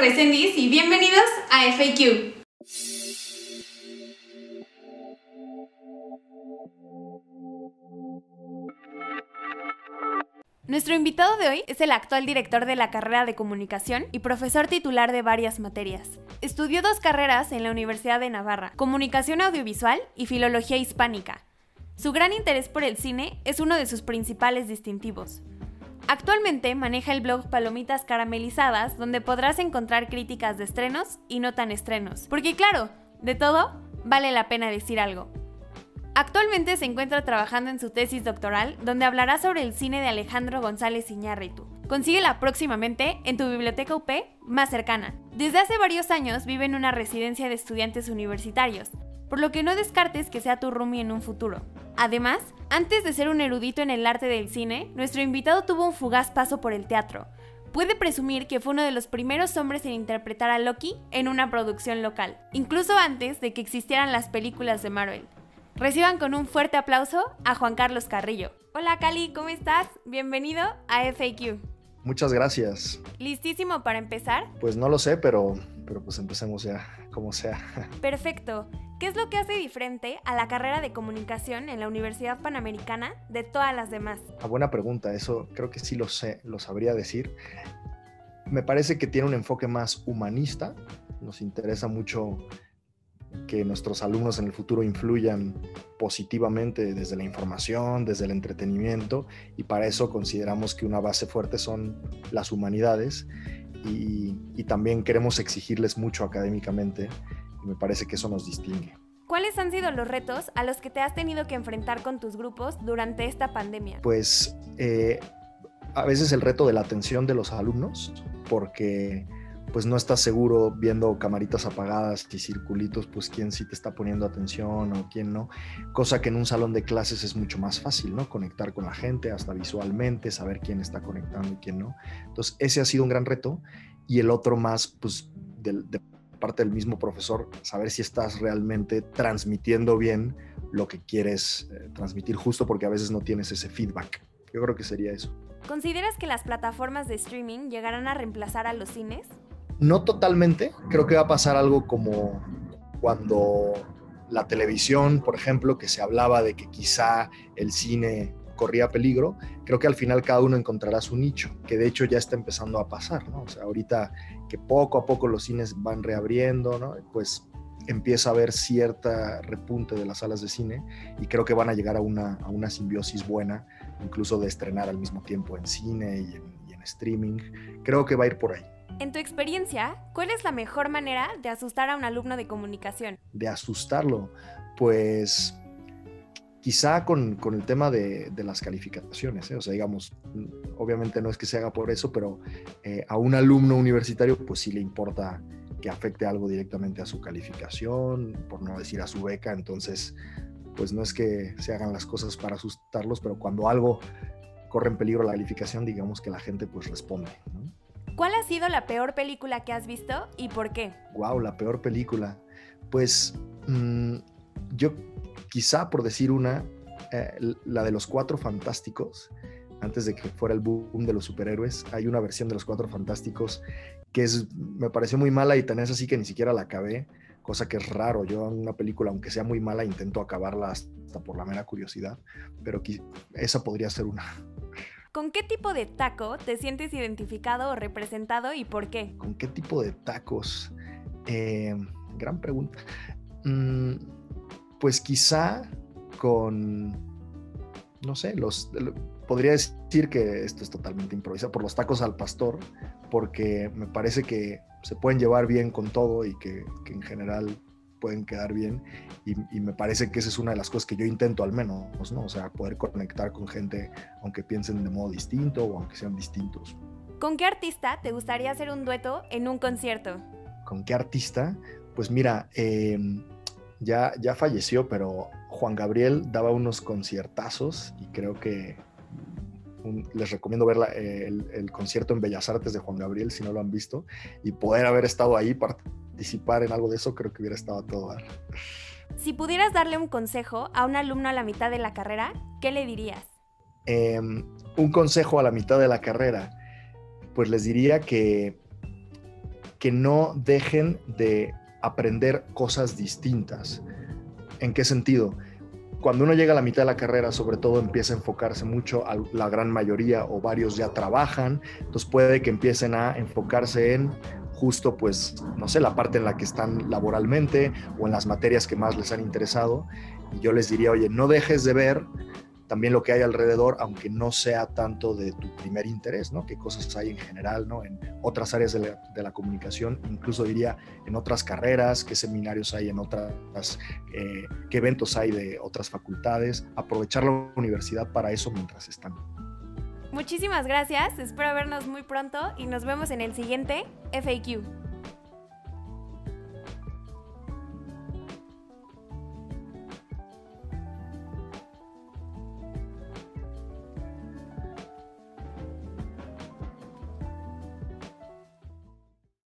Resendiz y bienvenidos a FAQ. Nuestro invitado de hoy es el actual director de la carrera de comunicación y profesor titular de varias materias. Estudió dos carreras en la Universidad de Navarra, comunicación audiovisual y filología hispánica. Su gran interés por el cine es uno de sus principales distintivos. Actualmente maneja el blog Palomitas Caramelizadas, donde podrás encontrar críticas de estrenos y no tan estrenos. Porque claro, de todo, vale la pena decir algo. Actualmente se encuentra trabajando en su tesis doctoral, donde hablará sobre el cine de Alejandro González Iñárritu. Consíguela próximamente en tu biblioteca UP más cercana. Desde hace varios años vive en una residencia de estudiantes universitarios, por lo que no descartes que sea tu roomie en un futuro. Además, antes de ser un erudito en el arte del cine, nuestro invitado tuvo un fugaz paso por el teatro. Puede presumir que fue uno de los primeros hombres en interpretar a Loki en una producción local, incluso antes de que existieran las películas de Marvel. Reciban con un fuerte aplauso a Juan Carlos Carrillo. Hola Cali, ¿cómo estás? Bienvenido a FAQ. Muchas gracias. ¿Listísimo para empezar? Pues no lo sé, pero, pero pues empecemos ya, como sea. Perfecto. ¿Qué es lo que hace diferente a la carrera de comunicación en la Universidad Panamericana de todas las demás? A buena pregunta, eso creo que sí lo sé, lo sabría decir. Me parece que tiene un enfoque más humanista. Nos interesa mucho que nuestros alumnos en el futuro influyan positivamente desde la información, desde el entretenimiento, y para eso consideramos que una base fuerte son las humanidades y, también queremos exigirles mucho académicamente, y me parece que eso nos distingue. ¿Cuáles han sido los retos a los que te has tenido que enfrentar con tus grupos durante esta pandemia? Pues eh, a veces el reto de la atención de los alumnos, porque pues no estás seguro viendo camaritas apagadas y circulitos, pues quién sí te está poniendo atención o quién no. Cosa que en un salón de clases es mucho más fácil, ¿no? Conectar con la gente, hasta visualmente, saber quién está conectando y quién no. Entonces, ese ha sido un gran reto. Y el otro más, pues, de, parte del mismo profesor, saber si estás realmente transmitiendo bien lo que quieres eh, transmitir, justo porque a veces no tienes ese feedback. Yo creo que sería eso. ¿Consideras que las plataformas de streaming llegarán a reemplazar a los cines? No totalmente, creo que va a pasar algo como cuando la televisión, por ejemplo, que se hablaba de que quizá el cine corría peligro, creo que al final cada uno encontrará su nicho, que de hecho ya está empezando a pasar, ¿no? O sea, ahorita que poco a poco los cines van reabriendo, ¿no? Pues empieza a haber cierta repunte de las salas de cine y creo que van a llegar a una, a una simbiosis buena, incluso de estrenar al mismo tiempo en cine y en, y en streaming. Creo que va a ir por ahí. En tu experiencia, ¿cuál es la mejor manera de asustar a un alumno de comunicación? De asustarlo, pues quizá con, el tema de, las calificaciones, ¿eh? o sea, digamos, obviamente no es que se haga por eso, pero eh, a un alumno universitario pues sí le importa que afecte algo directamente a su calificación, por no decir a su beca, entonces pues no es que se hagan las cosas para asustarlos, pero cuando algo corre en peligro la calificación, digamos que la gente pues responde. ¿no? ¿Cuál ha sido la peor película que has visto y por qué? Wow, la peor película. Pues mm, yo quizá por decir una, eh, la de los Cuatro Fantásticos, antes de que fuera el boom de los superhéroes, hay una versión de los Cuatro Fantásticos que es, me pareció muy mala y tan es así que ni siquiera la acabé, cosa que es raro. Yo en una película, aunque sea muy mala, intento acabarla hasta por la mera curiosidad, pero esa podría ser una. ¿Con qué tipo de taco te sientes identificado o representado y por qué? ¿Con qué tipo de tacos? Eh, gran pregunta. Mm, pues quizá con, no sé, los, podría decir que esto es totalmente improvisado, por los tacos al pastor, porque me parece que se pueden llevar bien con todo y que, que en general pueden quedar bien y, me parece que esa es una de las cosas que yo intento al menos, ¿no? O sea, poder conectar con gente aunque piensen de modo distinto o aunque sean distintos. ¿Con qué artista te gustaría hacer un dueto en un concierto? ¿Con qué artista? Pues mira, em, ya, ya falleció, pero Juan Gabriel daba unos conciertazos y creo que les recomiendo ver el, el, concierto en Bellas Artes de Juan Gabriel si no lo han visto y poder haber estado ahí participar en algo de eso, creo que hubiera estado a todo dar. Si pudieras darle un consejo a un alumno a la mitad de la carrera, ¿qué le dirías? Em, un consejo a la mitad de la carrera, pues les diría que que no dejen de aprender cosas distintas. ¿En qué sentido? Cuando uno llega a la mitad de la carrera, sobre todo empieza a enfocarse mucho, a la gran mayoría o varios ya trabajan, entonces puede que empiecen a enfocarse en justo, pues, no sé, la parte en la que están laboralmente o en las materias que más les han interesado. Y yo les diría, oye, no dejes de ver también lo que hay alrededor, aunque no sea tanto de tu primer interés, ¿no? Qué cosas hay en general, ¿no? En otras áreas de la, comunicación, incluso diría en otras carreras, qué seminarios hay en otras, eh, qué eventos hay de otras facultades, aprovechar la universidad para eso mientras están. Muchísimas gracias, espero vernos muy pronto y nos vemos en el siguiente FAQ.